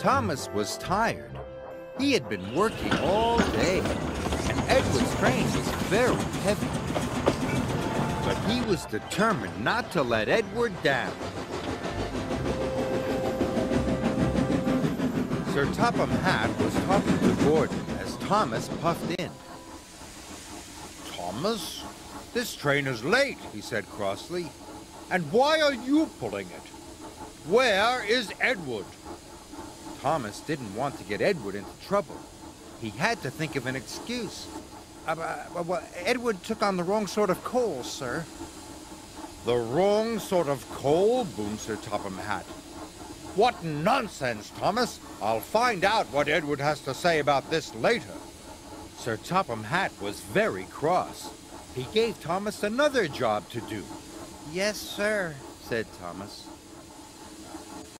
Thomas was tired. He had been working all day, and Edward's train was very heavy. But he was determined not to let Edward down. Sir Topham Hatt was talking to Gordon as Thomas puffed in. Thomas, this train is late, he said crossly. And why are you pulling it? Where is Edward? Thomas didn't want to get Edward into trouble. He had to think of an excuse. Uh, uh, well, Edward took on the wrong sort of coal, sir. The wrong sort of coal? boomed Sir Topham Hatt. What nonsense, Thomas! I'll find out what Edward has to say about this later. Sir Topham Hatt was very cross. He gave Thomas another job to do. Yes, sir, said Thomas.